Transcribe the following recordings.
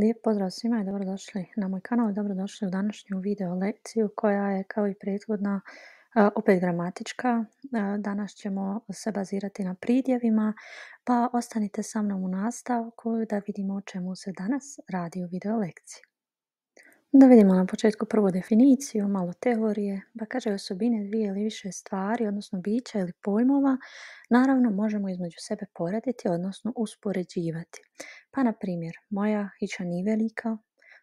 Lijep pozdrav svima i dobrodošli na moj kanal. Dobrodošli u današnju video lekciju koja je kao i prethodna opet gramatička. Danas ćemo se bazirati na pridjevima pa ostanite sa mnom u nastavku da vidimo o čemu se danas radi u video lekciji. Da vidimo na početku prvu definiciju, malo teorije, pa kaže osobine dvije ili više stvari, odnosno bića ili pojmova, naravno možemo između sebe porediti, odnosno uspoređivati. Pa na primjer, moja hića nije velika,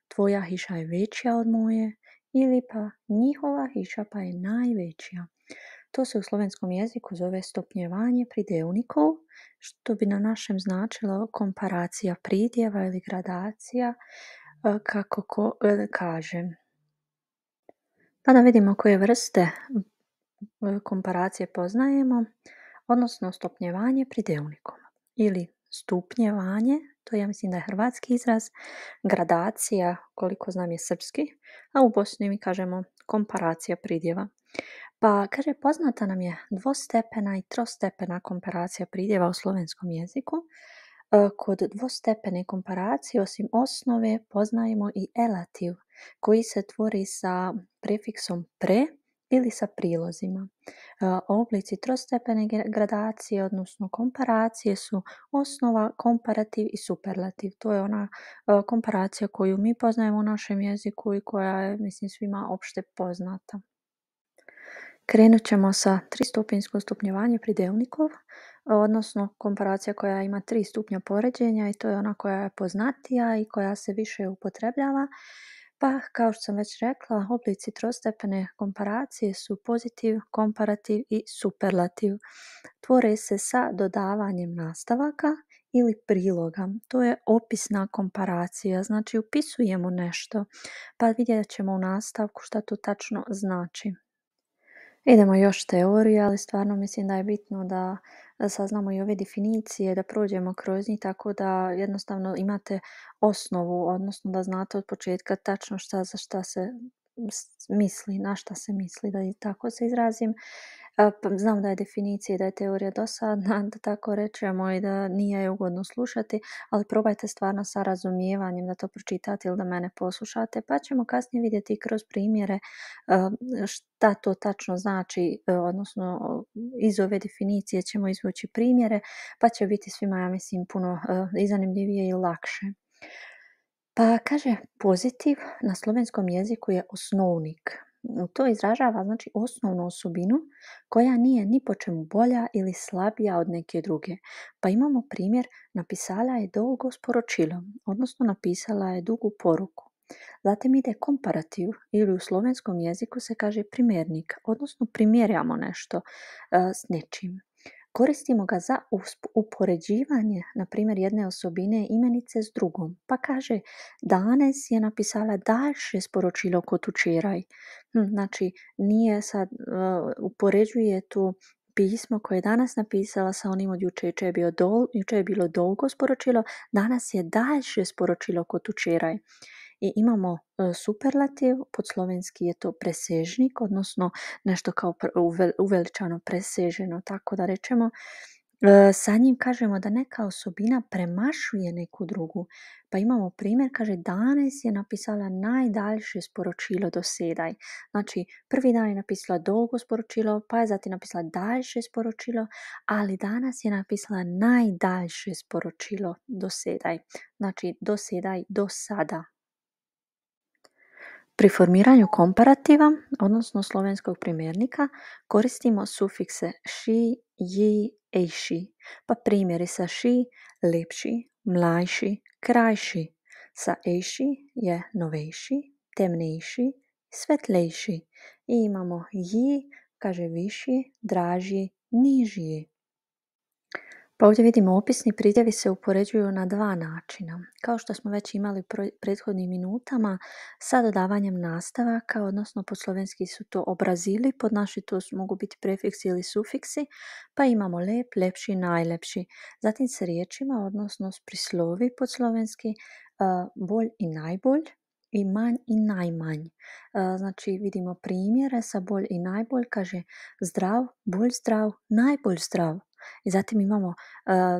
tvoja hića je veća od moje, ili pa njihova hića pa je najveća. To se u slovenskom jeziku zove stopnjevanje pridevnikov, što bi na našem značilo komparacija pridjeva ili gradacija, kako ko e, kaže. Pa da vidimo koje vrste komparacije poznajemo, odnosno stopnjevanje pridevnikom ili stupnjevanje, to ja mislim da je hrvatski izraz, gradacija, koliko znam je srpski, a u Bosni mi kažemo komparacija pridjeva. Pa kaže, poznata nam je dvostepena i trostepena komparacija pridjeva u slovenskom jeziku, E, kod dvostepene komparacije osim osnove poznajemo i elativ koji se tvori sa prefiksom pre ili sa prilozima. E, oblici trostepene gradacije, odnosno komparacije su osnova, komparativ i superlativ. To je ona e, komparacija koju mi poznajemo u našem jeziku i koja je, mislim, svima opšte poznata. Krenut ćemo sa tristupinjsko stupnjevanje pridevnikov, odnosno komparacija koja ima tri stupnja poređenja i to je ona koja je poznatija i koja se više upotrebljava. Pa, kao što sam već rekla, oblici trostepene komparacije su pozitiv, komparativ i superlativ. Tvore se sa dodavanjem nastavaka ili priloga. To je opisna komparacija, znači upisujemo nešto, pa vidjet ćemo u nastavku šta to tačno znači. Idemo još teorije, ali stvarno mislim da je bitno da saznamo i ove definicije, da prođemo kroz njih tako da jednostavno imate osnovu, odnosno da znate od početka tačno šta za šta se misli, na šta se misli, da i tako se izrazim. Pa znam da je definicija da je teorija dosadna, da tako rečemo i da nije je ugodno slušati, ali probajte stvarno sa razumijevanjem da to pročitate ili da mene poslušate, pa ćemo kasnije vidjeti kroz primjere šta to tačno znači, odnosno iz ove definicije ćemo izvući primjere, pa će biti svima, ja mislim, puno i zanimljivije i lakše. Pa kaže pozitiv na slovenskom jeziku je osnovnik. To izražava znači osnovnu osobinu koja nije ni po čemu bolja ili slabija od neke druge. Pa imamo primjer napisala je dolgo sporočilo, odnosno napisala je dugu poruku. Zatim ide komparativ ili u slovenskom jeziku se kaže primjernik, odnosno primjerjamo nešto e, s nečim. Koristimo ga za upoređivanje, na primjer, jedne osobine imenice s drugom. Pa kaže, danes je napisala daljše sporočilo kod učeraj. Hm, znači, nije sad, uh, upoređuje tu pismo koje je danas napisala sa onim od juče. Juče je, bio dol, juče je bilo dolgo sporočilo, danas je daljše sporočilo kod učeraj i imamo e, superlativ, pod slovenski je to presežnik, odnosno nešto kao uveličano preseženo, tako da rečemo. E, sa njim kažemo da neka osobina premašuje neku drugu. Pa imamo primjer, kaže danas je napisala najdaljše sporočilo do sedaj. Znači, prvi dan je napisala dolgo sporočilo, pa je zatim napisala daljše sporočilo, ali danas je napisala najdaljše sporočilo do sedaj. Znači, do sedaj, do sada. Pri formiranju komparativa, odnosno slovenskog primjernika, koristimo sufikse ši, ji, ejši, pa primjeri sa ši, lepši, mlajši, krajši, sa ejši je novejši, temnejši, svetlejši. I imamo ji, kaže viši, draži, nižiji. Pa ovdje vidimo opisni pridjevi se upoređuju na dva načina. Kao što smo već imali u prethodnim minutama sa dodavanjem nastavaka, odnosno po slovenski su to obrazili, pod naši to mogu biti prefiksi ili sufiksi, pa imamo lep, lepši, najlepši. Zatim se riječima, odnosno s prislovi pod slovenski, bolj i najbolj, i manj i najmanj. Znači vidimo primjere sa bolj i najbolj, kaže zdrav, bolj zdrav, najbolj zdrav. I zatim imamo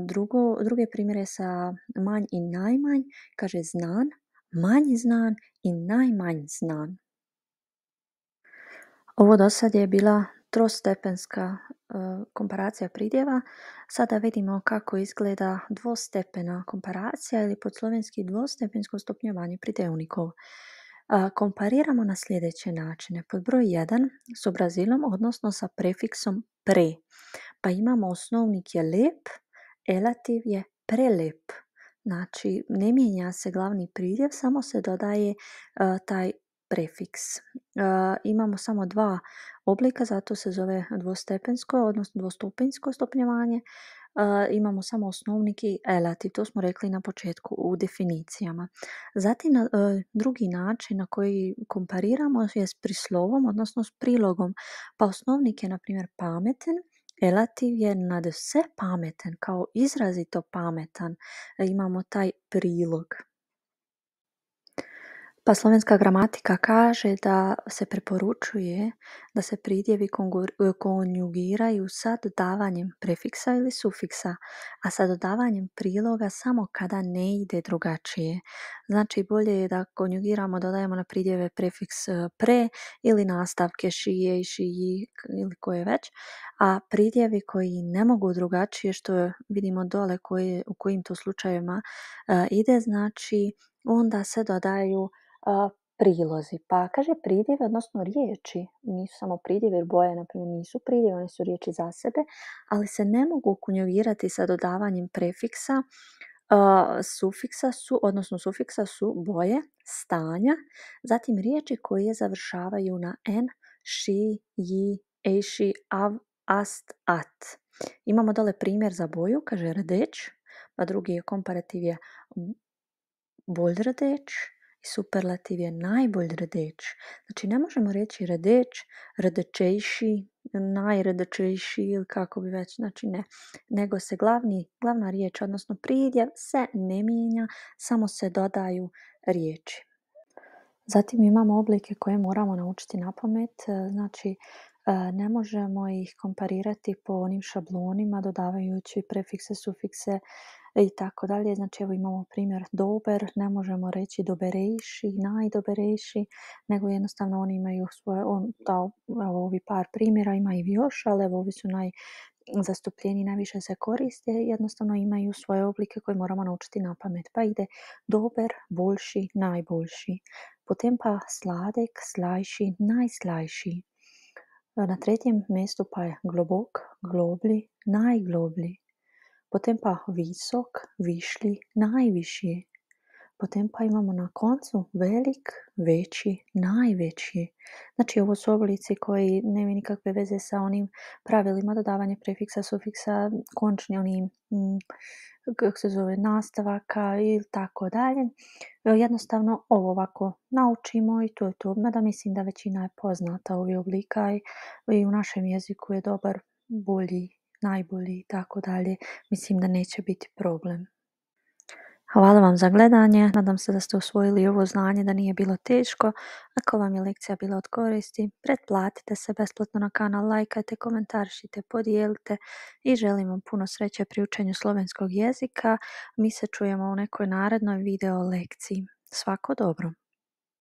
drugo, druge primjere sa manj i najmanj, kaže znan, manji znan i najmanji znan. Ovo do sad je bila trostepenska e, komparacija pridjeva. Sada vidimo kako izgleda dvostepena komparacija ili podslovenski dvostepensko stupnjevanje pridjevnikov. Kompariramo na sljedeće načine. Pod broj 1 s obrazilom, odnosno sa prefiksom pre. Pa imamo osnovnik je lep, elativ je prelep. Znači, ne mijenja se glavni pridjev, samo se dodaje taj prefiks. imamo samo dva oblika, zato se zove dvostepensko, odnosno dvostupenjsko stupnjevanje. imamo samo osnovnik i elativ, to smo rekli na početku u definicijama. Zatim drugi način na koji kompariramo je s prislovom, odnosno s prilogom. Pa osnovnik je, na primjer, pametan, Elativ je nad sve pametan, kao izrazito pametan. Imamo taj prilog. Pa slovenska gramatika kaže da se preporučuje da se pridjevi konjugiraju sa dodavanjem prefiksa ili sufiksa, a sa dodavanjem priloga samo kada ne ide drugačije. Znači bolje je da konjugiramo, dodajemo na pridjeve prefiks e, pre ili nastavke šije i šiji ili koje već, a pridjevi koji ne mogu drugačije, što vidimo dole koje, u kojim to slučajevima e, ide, znači onda se dodaju prilozi. Pa kaže pridjevi, odnosno riječi, nisu samo pridjevi jer boje, na primjer, nisu pridjevi, one su riječi za sebe, ali se ne mogu konjugirati sa dodavanjem prefiksa, sufiksa su, odnosno sufiksa su boje, stanja, zatim riječi koje završavaju na n, ši, ji, eši, av, ast, at. Imamo dole primjer za boju, kaže rdeć, pa drugi je komparativ je superlativ je najbolj rdeč. Znači ne možemo reći rdeč, rdečejši, najrdečejši ili kako bi već, znači ne. Nego se glavni, glavna riječ, odnosno pridjev se ne mijenja, samo se dodaju riječi. Zatim imamo oblike koje moramo naučiti na pamet, znači ne možemo ih komparirati po onim šablonima dodavajući prefikse, sufikse, i tako dalje. Znači evo imamo primjer dober, ne možemo reći doberejši, najdoberejši, nego jednostavno oni imaju svoje, on, da, evo ovi par primjera ima i još, ali evo ovi su naj, zastupljeni najviše se koriste, jednostavno imaju svoje oblike koje moramo naučiti na pamet. Pa ide dober, boljši, najboljši. Potem pa sladek, slajši, najslajši. Na tretjem mjestu pa je globok, globli, najglobli potem pa visok, višli, najvišji. Potem pa imamo na koncu velik, veći, najveći. Znači ovo su oblici koji nemaju nikakve veze sa onim pravilima dodavanja prefiksa, sufiksa, končni onim mm, kako se zove, nastavaka i tako dalje. Jednostavno ovo ovako naučimo i to je to. Mada mislim da većina je poznata ovih oblika i u našem jeziku je dobar, bolji najbolji i tako dalje, mislim da neće biti problem. Hvala vam za gledanje, nadam se da ste usvojili ovo znanje, da nije bilo teško. Ako vam je lekcija bila od koristi, pretplatite se besplatno na kanal, lajkajte, komentaršite, podijelite i želim vam puno sreće pri učenju slovenskog jezika. Mi se čujemo u nekoj narednoj video lekciji. Svako dobro!